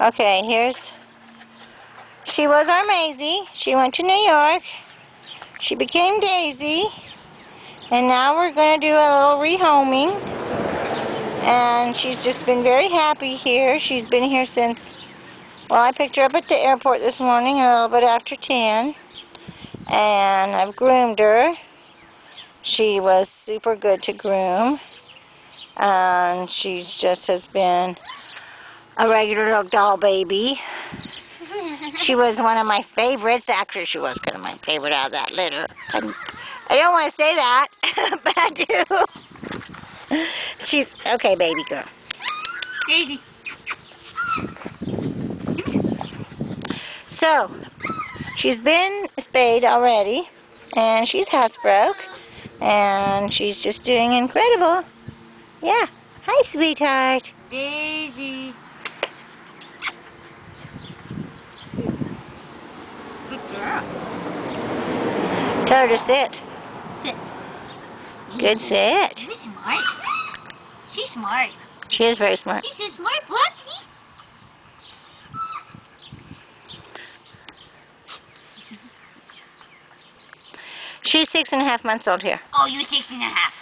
Okay, here's... She was our Maisy. She went to New York. She became Daisy. And now we're going to do a little rehoming. And she's just been very happy here. She's been here since... Well, I picked her up at the airport this morning a little bit after 10. And I've groomed her. She was super good to groom. And she just has been a regular little doll baby. She was one of my favorites. Actually, she was kind of my favorite out of that litter. I, I don't want to say that, but I do. She's okay, baby girl. Daisy. So, she's been spayed already, and she's housebroke, and she's just doing incredible. Yeah. Hi, sweetheart. Daisy. Good girl. Tell her to sit. Sit. Good sit. She's smart. She's smart. She is very smart. She's a smart pussy. She's six and a half months old here. Oh, you're six and a half.